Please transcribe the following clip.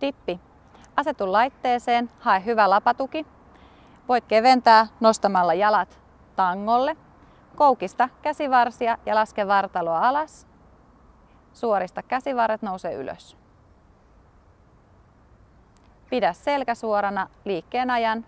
Dippi. Asetu laitteeseen, hae hyvä lapatuki. Voit keventää nostamalla jalat tangolle. Koukista käsivarsia ja laske vartaloa alas. Suorista käsivarret nouse ylös. Pidä selkä suorana liikkeen ajan